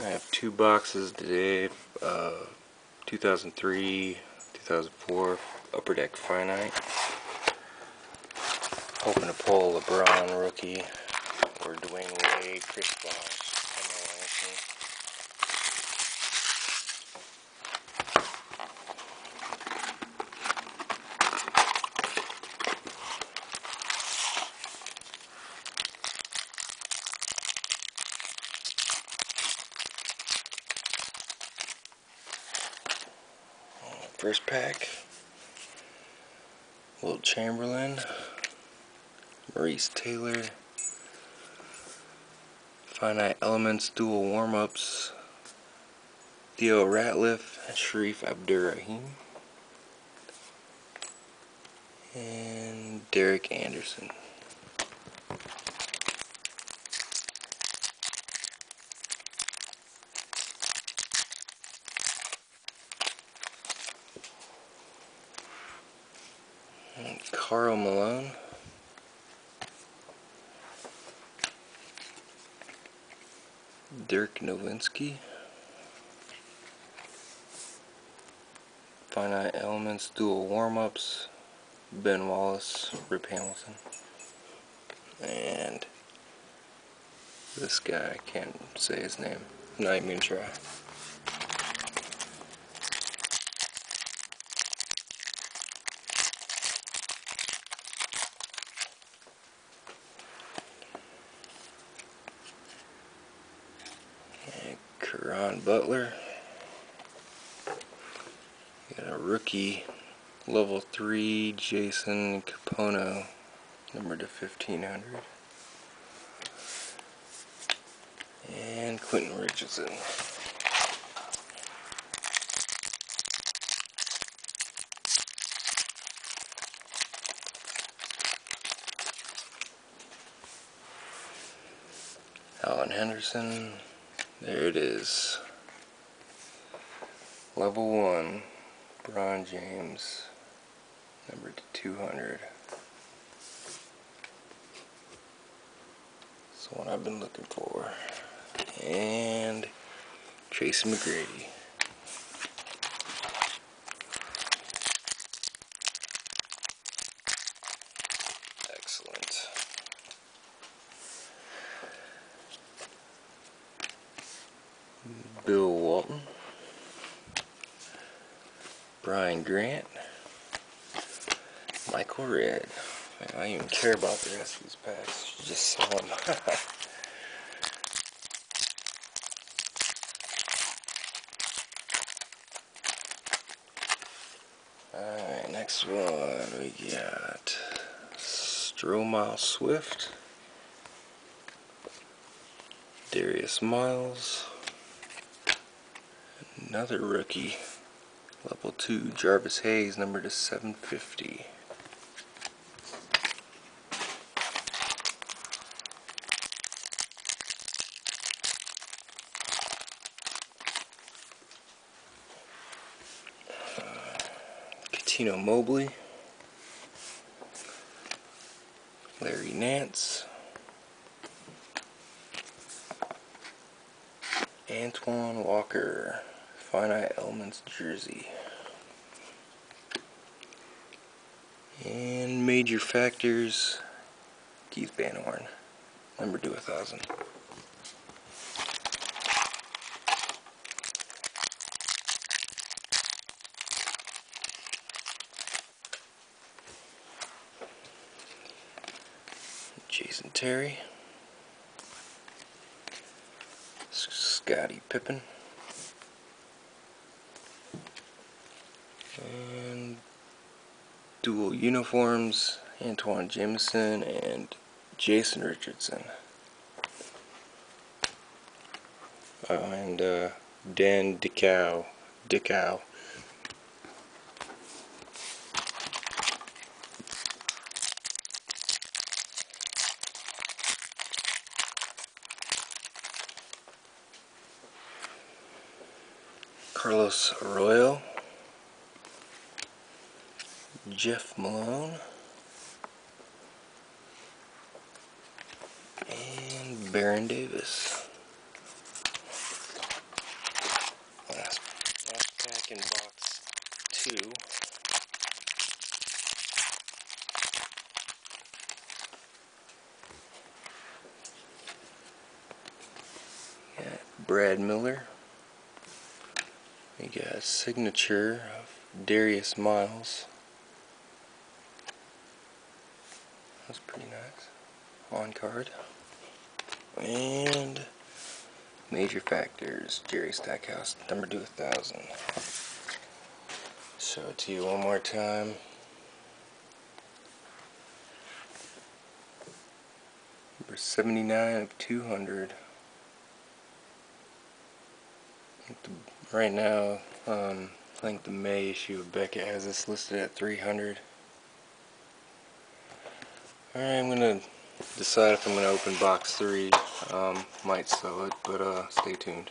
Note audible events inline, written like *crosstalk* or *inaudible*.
I have two boxes today, uh, 2003, 2004 Upper Deck Finite. Hoping to pull LeBron rookie or Dwyane Wade, Chris Bosh, First pack, Wilt Chamberlain, Maurice Taylor, Finite Elements Dual Warm-Ups, Theo Ratliff, Shareef Abdur-Rahim, and Derek Anderson. Karl Malone. Dirk Nowitzki. Finite Elements Dual Warm-Ups. Ben Wallace, Rip Hamilton. And this guy, I can't say his name. Gonna try. Caron Butler. Got a rookie level 3 Jason Kapono, number to 1500. And Quentin Richardson. Alan Henderson, there it is. Level 1, Bron James, number 200. That's the one I've been looking for. And Tracy McGrady. Excellent. Bill Walton, Brian Grant, Michael Redd. Man, I don't even care about the rest of these packs. Just saw them. *laughs* Alright, next one we got Stromile Swift, Darius Miles, Another rookie. Level 2, Jarvis Hayes, number to 750. Uh, Cuttino Mobley. Larry Nance. Antoine Walker. Finite Elements jersey. And Major Factors, Keith Van Horn, number to a thousand. Jason Terry, Scottie Pippen. And dual uniforms, Antoine Jamison and Jason Richardson. Uh, and uh, Dan Dickau. Dickau. Carlos Arroyo. Jeff Malone and Baron Davis. Last, last pack in box two. Brad Miller. We got signature of Darius Miles. That's pretty nice. On card. And major factors, Jerry Stackhouse, number to a thousand. Show it to you one more time. Number 79 of 200. I think the- Right now, um, I think the May issue of Beckett has this listed at 300. Alright, I'm gonna decide if I'm gonna open box 3. Um, might sell it, but uh, stay tuned.